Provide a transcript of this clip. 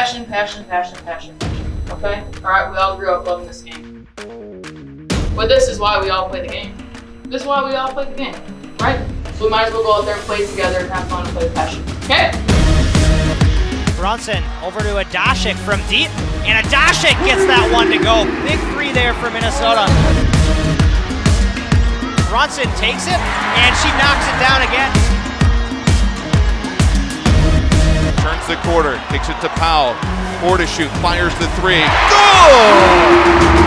Passion, passion, passion, passion. Okay? Alright, we all grew up loving this game. But this is why we all play the game. This is why we all play the game. Right? So we might as well go out there and play together and have fun and play passion. Okay? Brunson over to Adashik from deep, and Adashik gets that one to go. Big three there for Minnesota. Brunson takes it, and she knocks it down again. The quarter, kicks it to Powell. Four to shoot, fires the three. Goal!